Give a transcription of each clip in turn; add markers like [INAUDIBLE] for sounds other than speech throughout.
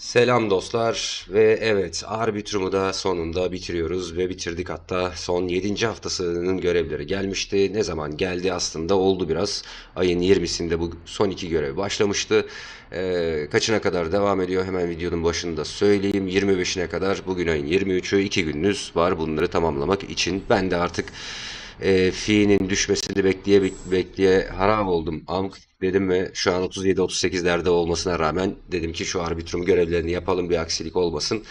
Selam dostlar ve evet Arbitrum'u da sonunda bitiriyoruz ve bitirdik hatta son 7. haftasının görevleri gelmişti. Ne zaman geldi aslında oldu biraz. Ayın 20'sinde bu son iki görev başlamıştı. Ee, kaçına kadar devam ediyor hemen videonun başında söyleyeyim. 25'ine kadar bugün ayın 23'ü 2 gününüz var bunları tamamlamak için. Ben de artık e, fiinin düşmesini bekleye bekleye harap oldum. Amk dedim ve şu an 37-38'lerde olmasına rağmen dedim ki şu arbitrum görevlerini yapalım bir aksilik olmasın.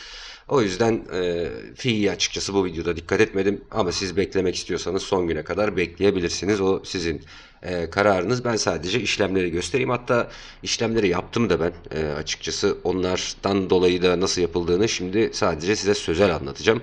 O yüzden e, fi'yi açıkçası bu videoda dikkat etmedim ama siz beklemek istiyorsanız son güne kadar bekleyebilirsiniz. O sizin e, kararınız. Ben sadece işlemleri göstereyim. Hatta işlemleri yaptım da ben e, açıkçası onlardan dolayı da nasıl yapıldığını şimdi sadece size sözel anlatacağım.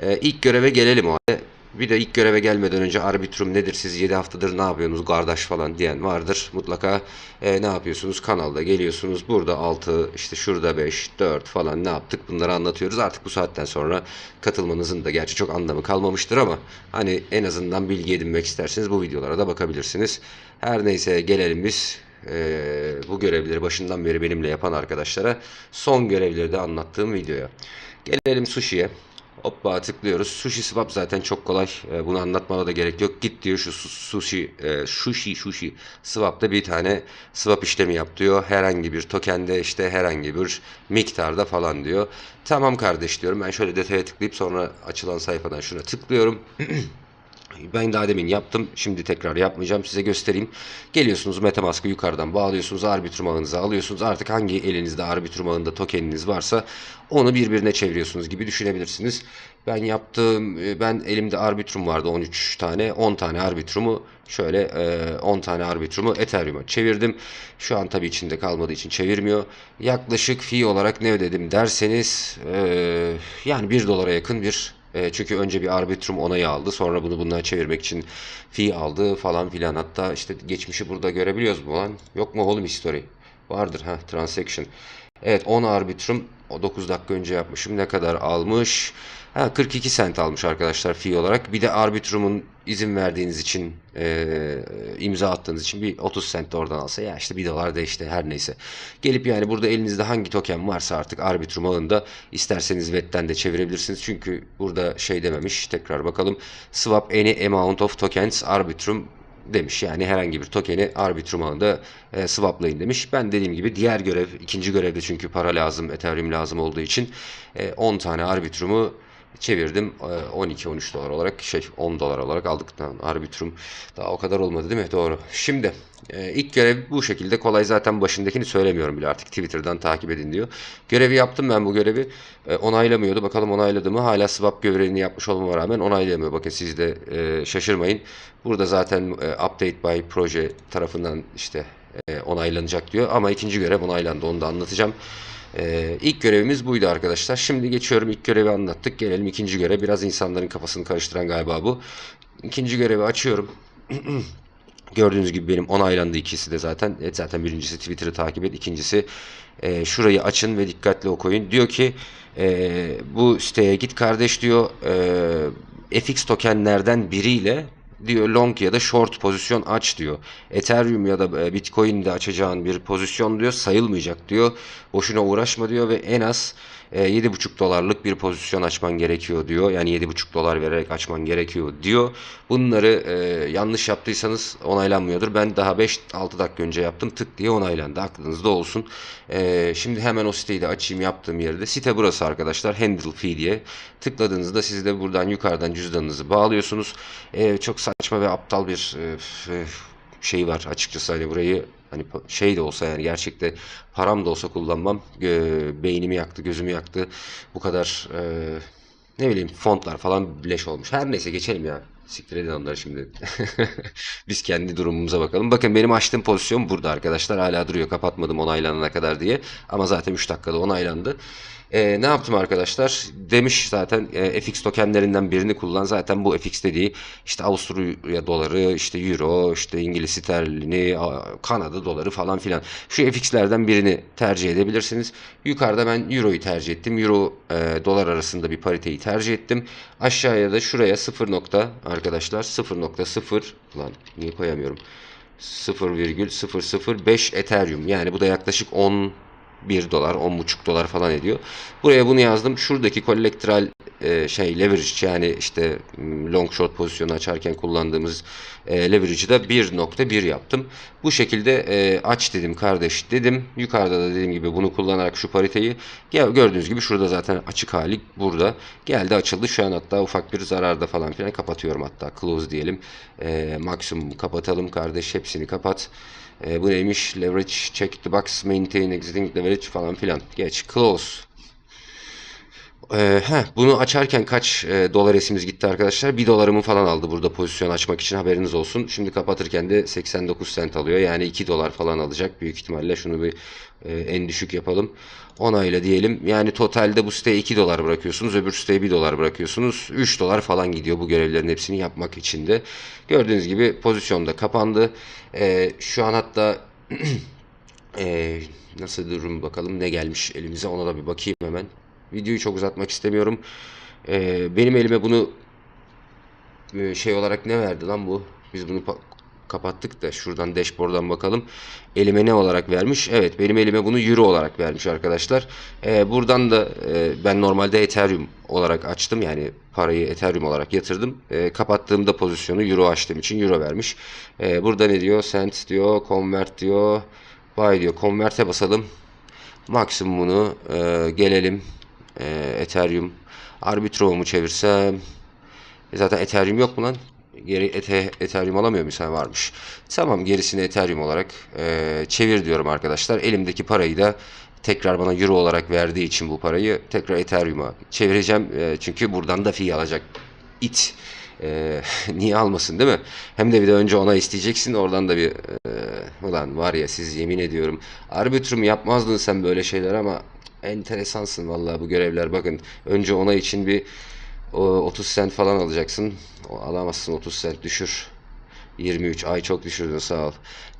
E, ilk göreve gelelim o halde. Bir de ilk göreve gelmeden önce arbitrum nedir siz 7 haftadır ne yapıyorsunuz kardeş falan diyen vardır. Mutlaka e, ne yapıyorsunuz kanalda geliyorsunuz burada 6 işte şurada 5 4 falan ne yaptık bunları anlatıyoruz. Artık bu saatten sonra katılmanızın da gerçi çok anlamı kalmamıştır ama hani en azından bilgi edinmek isterseniz bu videolara da bakabilirsiniz. Her neyse gelelim biz e, bu görevleri başından beri benimle yapan arkadaşlara son görevleri de anlattığım videoya. Gelelim sushi'ye. Hoppa tıklıyoruz. Sushi swap zaten çok kolay. E, bunu anlatmana da gerek yok. Git diyor şu sushi, e, sushi, sushi swap'ta bir tane swap işlemi yap diyor. Herhangi bir tokende işte herhangi bir miktarda falan diyor. Tamam kardeş diyorum. Ben şöyle detaya tıklayıp sonra açılan sayfadan şuna tıklıyorum. [CLEARS THROAT] Ben daha demin yaptım. Şimdi tekrar yapmayacağım. Size göstereyim. Geliyorsunuz Metamask'ı yukarıdan bağlıyorsunuz. Arbitrum ağınızı alıyorsunuz. Artık hangi elinizde Arbitrum ağında tokeniniz varsa onu birbirine çeviriyorsunuz gibi düşünebilirsiniz. Ben yaptığım, ben elimde Arbitrum vardı 13 tane. 10 tane Arbitrum'u şöyle 10 tane Arbitrum'u Ethereum'a çevirdim. Şu an tabii içinde kalmadığı için çevirmiyor. Yaklaşık fee olarak ne ödedim derseniz yani 1 dolara yakın bir e, çünkü önce bir arbitrum onayı aldı. Sonra bunu bundan çevirmek için fee aldı falan filan. Hatta işte geçmişi burada görebiliyoruz mu lan? Yok mu oğlum history? Vardır ha transaction. Evet 10 arbitrum o 9 dakika önce yapmışım. Ne kadar almış? Ha, 42 sent almış arkadaşlar fee olarak. Bir de arbitrumun izin verdiğiniz için e, imza attığınız için bir 30 sent de oradan alsa ya işte 1 dolar da işte her neyse. Gelip yani burada elinizde hangi token varsa artık arbitrum ağında isterseniz VET'ten de çevirebilirsiniz. Çünkü burada şey dememiş tekrar bakalım. Swap any amount of tokens arbitrum demiş. Yani herhangi bir tokeni Arbitrum ağında e, swaplayın demiş. Ben dediğim gibi diğer görev, ikinci görevde çünkü para lazım, Ethereum lazım olduğu için e, 10 tane Arbitrum'u çevirdim. 12-13 dolar olarak şey 10 dolar olarak aldık. Arbitrum daha o kadar olmadı değil mi? Doğru. Şimdi e, ilk görev bu şekilde kolay zaten başındakini söylemiyorum bile artık Twitter'dan takip edin diyor. Görevi yaptım ben bu görevi. E, onaylamıyordu. Bakalım onayladı mı? Hala swap görevini yapmış olmama rağmen onaylamıyor. Bakın siz de e, şaşırmayın. Burada zaten update by proje tarafından işte onaylanacak diyor. Ama ikinci görev onaylandı. Onu da anlatacağım. Ee, ilk görevimiz buydu arkadaşlar. Şimdi geçiyorum ilk görevi anlattık. Gelelim ikinci görev. Biraz insanların kafasını karıştıran galiba bu. İkinci görevi açıyorum. [CLEARS THROAT] Gördüğünüz gibi benim onaylandı ikisi de zaten. Evet, zaten birincisi Twitter'ı takip et. İkincisi e, şurayı açın ve dikkatli okuyun. Diyor ki e, bu siteye git kardeş diyor. E, FX tokenlerden biriyle diyor long ya da short pozisyon aç diyor. Ethereum ya da e, Bitcoin'de açacağın bir pozisyon diyor sayılmayacak diyor. Boşuna uğraşma diyor ve en az 7,5 e, dolarlık bir pozisyon açman gerekiyor diyor. Yani 7,5 dolar vererek açman gerekiyor diyor. Bunları e, yanlış yaptıysanız onaylanmıyordur. Ben daha 5-6 dakika önce yaptım. Tık diye onaylandı. Aklınızda olsun. E, şimdi hemen o siteyi de açayım yaptığım yerde. Site burası arkadaşlar. Handle fee diye. Tıkladığınızda siz de buradan yukarıdan cüzdanınızı bağlıyorsunuz. E, çok saçma ve aptal bir e, şey var açıkçası hani burayı Hani şey de olsa yani gerçekte param da olsa kullanmam. E, beynimi yaktı, gözümü yaktı. Bu kadar e, ne bileyim fontlar falan leş olmuş. Her neyse geçelim ya. Siktir edin onları şimdi. [LAUGHS] Biz kendi durumumuza bakalım. Bakın benim açtığım pozisyon burada arkadaşlar. Hala duruyor kapatmadım onaylanana kadar diye. Ama zaten 3 dakikada onaylandı. E, ne yaptım arkadaşlar? Demiş zaten e, FX tokenlerinden birini kullan. Zaten bu FX dediği işte Avusturya doları, işte Euro, işte İngiliz sterlini, Kanada doları falan filan. Şu FX'lerden birini tercih edebilirsiniz. Yukarıda ben Euro'yu tercih ettim. Euro e, dolar arasında bir pariteyi tercih ettim. Aşağıya da şuraya 0 nokta arkadaşlar 0.0 lan niye koyamıyorum? 0,005 Ethereum. Yani bu da yaklaşık 10 1 dolar, 10,5 dolar falan ediyor. Buraya bunu yazdım. Şuradaki kolektral e, şey leverage yani işte long short pozisyonu açarken kullandığımız e, leverage'ı da 1.1 yaptım. Bu şekilde e, aç dedim kardeş dedim. Yukarıda da dediğim gibi bunu kullanarak şu pariteyi gördüğünüz gibi şurada zaten açık hali burada. Geldi açıldı. Şu an hatta ufak bir zararda falan filan kapatıyorum hatta. Close diyelim. E, maksimum kapatalım kardeş. Hepsini kapat. E, bu neymiş? Leverage, check the box, maintain existing leverage falan filan. Geç. Close. Ee, heh, bunu açarken kaç e, dolar esimiz gitti arkadaşlar? 1 dolarımı falan aldı burada pozisyon açmak için haberiniz olsun. Şimdi kapatırken de 89 sent alıyor. Yani 2 dolar falan alacak büyük ihtimalle. Şunu bir e, en düşük yapalım. Onayla diyelim. Yani totalde bu siteye 2 dolar bırakıyorsunuz. Öbür siteye 1 dolar bırakıyorsunuz. 3 dolar falan gidiyor bu görevlerin hepsini yapmak için de. Gördüğünüz gibi pozisyonda kapandı. Ee, şu an hatta ee, [CLEARS THROAT] nasıl durum bakalım ne gelmiş elimize ona da bir bakayım hemen. Videoyu çok uzatmak istemiyorum. Ee, benim elime bunu e, şey olarak ne verdi lan bu? Biz bunu pa- kapattık da şuradan dashboard'dan bakalım. Elime ne olarak vermiş? Evet benim elime bunu euro olarak vermiş arkadaşlar. Ee, buradan da e, ben normalde Ethereum olarak açtım. Yani parayı Ethereum olarak yatırdım. Ee, kapattığımda pozisyonu euro açtığım için euro vermiş. Ee, burada ne diyor? Cent diyor, convert diyor, buy diyor. Convert'e basalım. Maksimumunu e, gelelim. E, Ethereum. Arbitro'mu çevirsem. E zaten Ethereum yok mu lan? Geri ete, Ethereum alamıyor? Sen varmış. Tamam gerisini Ethereum olarak e, çevir diyorum arkadaşlar. Elimdeki parayı da tekrar bana euro olarak verdiği için bu parayı tekrar Ethereum'a çevireceğim. E, çünkü buradan da fee alacak. It. E, [LAUGHS] niye almasın değil mi? Hem de bir de önce ona isteyeceksin. Oradan da bir e, ulan var ya siz yemin ediyorum. Arbitrum yapmazdın sen böyle şeyler ama enteresansın vallahi bu görevler. Bakın önce ona için bir o 30 sent falan alacaksın. Alamazsın 30 sent düşür. 23 ay çok düşürdün sağ ol.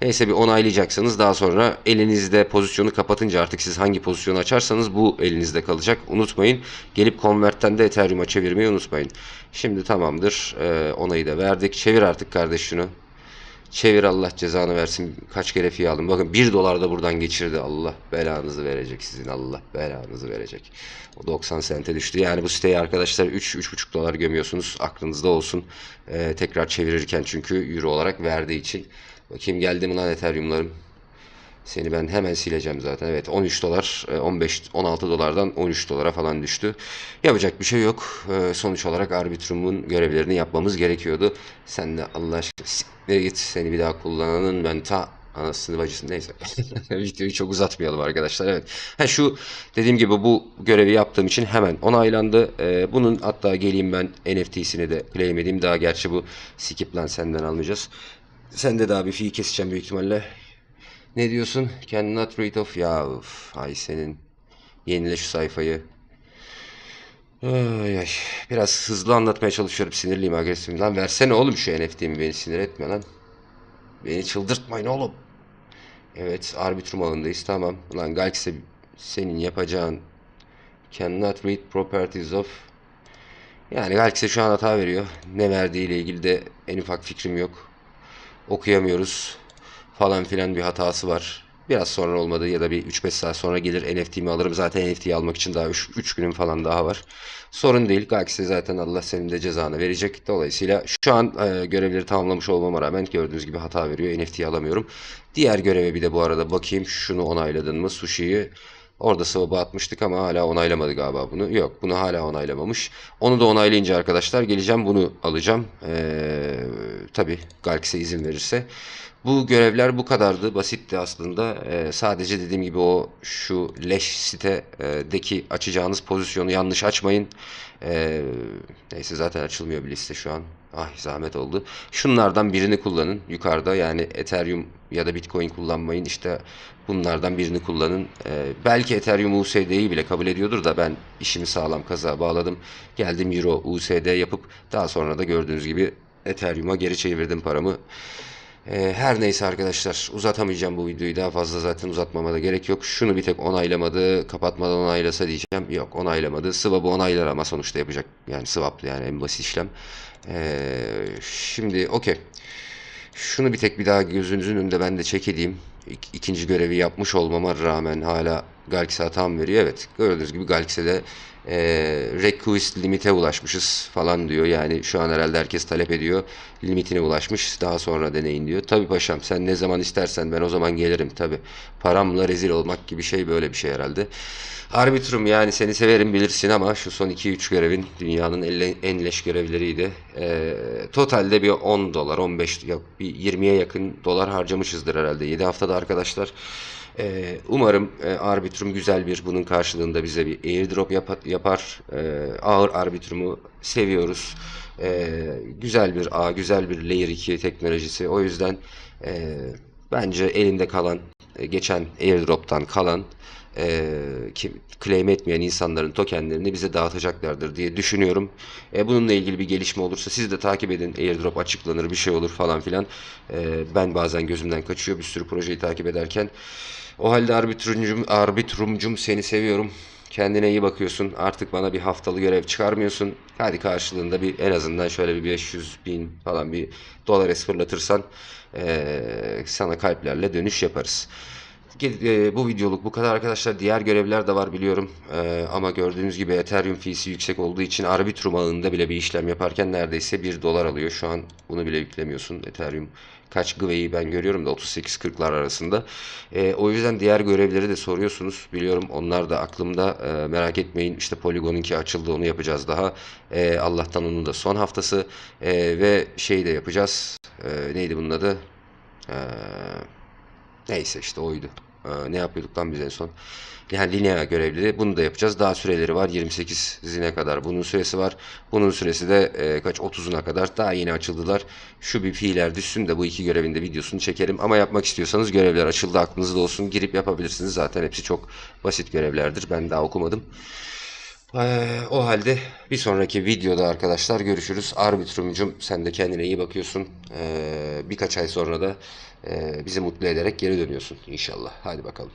Neyse bir onaylayacaksınız. Daha sonra elinizde pozisyonu kapatınca artık siz hangi pozisyonu açarsanız bu elinizde kalacak. Unutmayın. Gelip konvertten de Ethereum'a çevirmeyi unutmayın. Şimdi tamamdır. Ee, onayı da verdik. Çevir artık kardeş şunu. Çevir Allah cezanı versin. Kaç kere fiyat aldım. Bakın 1 dolar da buradan geçirdi. Allah belanızı verecek sizin. Allah belanızı verecek. O 90 sente düştü. Yani bu siteye arkadaşlar 3-3,5 dolar gömüyorsunuz. Aklınızda olsun. Ee, tekrar çevirirken çünkü euro olarak verdiği için. Bakayım geldi mi lan Ethereum'larım. Seni ben hemen sileceğim zaten. Evet 13 dolar, e, 15 16 dolardan 13 dolara falan düştü. Yapacak bir şey yok. E, Sonuç olarak Arbitrum'un görevlerini yapmamız gerekiyordu. Sen de Allah aşkına siktir git. Seni bir daha kullananın ben ta anasını bacısını neyse. [LAUGHS] Videoyu çok uzatmayalım arkadaşlar. Evet. Ha şu dediğim gibi bu görevi yaptığım için hemen onaylandı. E, bunun hatta geleyim ben NFT'sini de claim edeyim. Daha gerçi bu skip lan senden almayacağız. Sen de daha bir fee keseceğim büyük ihtimalle. Ne diyorsun? Cannot read off. Ya uf, ay senin. Yenile şu sayfayı. Ay, ay. Biraz hızlı anlatmaya çalışıyorum. Sinirliyim, agresifim. Lan versene oğlum şu NFT'mi. Beni sinir etme lan. Beni çıldırtmayın oğlum. Evet, Arbitrum ağındayız. Tamam. Lan Galx'e senin yapacağın cannot read properties of yani Galx'e şu an hata veriyor. Ne verdiğiyle ilgili de en ufak fikrim yok. Okuyamıyoruz falan filan bir hatası var. Biraz sonra olmadı ya da bir 3-5 saat sonra gelir NFT'mi alırım. Zaten NFT'yi almak için daha 3 günüm falan daha var. Sorun değil. Galx'e zaten Allah senin de cezanı verecek. Dolayısıyla şu an e, görevleri tamamlamış olmama rağmen gördüğünüz gibi hata veriyor. NFT'yi alamıyorum. Diğer göreve bir de bu arada bakayım. Şunu onayladın mı? Sushi'yi Orada swap'ı atmıştık ama hala onaylamadı galiba bunu. Yok bunu hala onaylamamış. Onu da onaylayınca arkadaşlar geleceğim bunu alacağım. Ee, tabii Galx'e izin verirse. Bu görevler bu kadardı. Basitti aslında. Ee, sadece dediğim gibi o şu leş sitedeki açacağınız pozisyonu yanlış açmayın. Ee, neyse zaten açılmıyor bir liste şu an. Ay zahmet oldu. Şunlardan birini kullanın. Yukarıda yani Ethereum ya da Bitcoin kullanmayın. İşte bunlardan birini kullanın. Ee, belki Ethereum USD'yi bile kabul ediyordur da ben işimi sağlam kaza bağladım. Geldim Euro USD yapıp daha sonra da gördüğünüz gibi Ethereum'a geri çevirdim paramı. Ee, her neyse arkadaşlar uzatamayacağım bu videoyu daha fazla zaten uzatmama da gerek yok. Şunu bir tek onaylamadı kapatmadan onaylasa diyeceğim. Yok onaylamadı. Swap'ı onaylar ama sonuçta yapacak. Yani swap yani en basit işlem. Ee, şimdi okey. Şunu bir tek bir daha gözünüzün önünde ben de çek edeyim. İk- İkinci görevi yapmış olmama rağmen hala Galix'e tam veriyor. Evet. Gördüğünüz gibi de e, request limite ulaşmışız falan diyor. Yani şu an herhalde herkes talep ediyor. Limitine ulaşmış. Daha sonra deneyin diyor. Tabii paşam sen ne zaman istersen ben o zaman gelirim tabii. Paramla rezil olmak gibi şey böyle bir şey herhalde. Arbitrum yani seni severim bilirsin ama şu son 2-3 görevin dünyanın en, leş görevleriydi. Ee, totalde bir 10 dolar, 15 yok bir 20'ye yakın dolar harcamışızdır herhalde 7 haftada arkadaşlar. Ee, umarım e, Arbitrum güzel bir bunun karşılığında bize bir airdrop yapa- yapar. Ee, ağır Arbitrum'u seviyoruz. Ee, güzel bir ağ, güzel bir Layer 2 teknolojisi. O yüzden e, bence elinde kalan, e, geçen airdrop'tan kalan e, kim, claim etmeyen insanların tokenlerini bize dağıtacaklardır diye düşünüyorum. E, bununla ilgili bir gelişme olursa siz de takip edin. Airdrop açıklanır, bir şey olur falan filan. E, ben bazen gözümden kaçıyor bir sürü projeyi takip ederken. O halde arbitrumcum, arbitrumcum seni seviyorum. Kendine iyi bakıyorsun. Artık bana bir haftalı görev çıkarmıyorsun. Hadi karşılığında bir en azından şöyle bir 500 bin falan bir dolar fırlatırsan eee, sana kalplerle dönüş yaparız. E, Bu videoluk bu kadar arkadaşlar. Diğer görevler de var biliyorum. Ee, ama gördüğünüz gibi Ethereum fee'si yüksek olduğu için Arbitrum ağında bile bir işlem yaparken neredeyse 1 dolar alıyor. Şu an bunu bile yüklemiyorsun. Ethereum kaç GW'yi ben görüyorum da 38-40'lar arasında. Ee, o yüzden diğer görevleri de soruyorsunuz. Biliyorum onlar da aklımda. Ee, merak etmeyin. İşte Polygon'unki açıldı onu yapacağız daha. Ee, Allah'tan onun da son haftası. Ee, ve şey de yapacağız. Ee, neydi bunun adı? Ee, Neyse işte oydu. Ee, ne yapıyorduk lan biz en son? Yani linea görevleri. Bunu da yapacağız. Daha süreleri var. 28'ine kadar bunun süresi var. Bunun süresi de e, kaç 30'una kadar. Daha yeni açıldılar. Şu bir fiiller düşsün de bu iki görevin de videosunu çekerim. Ama yapmak istiyorsanız görevler açıldı. Aklınızda olsun. Girip yapabilirsiniz. Zaten hepsi çok basit görevlerdir. Ben daha okumadım. Ee, o halde bir sonraki videoda arkadaşlar görüşürüz. Arbitrumcum sen de kendine iyi bakıyorsun. Ee, birkaç ay sonra da bizi mutlu ederek geri dönüyorsun inşallah. Hadi bakalım.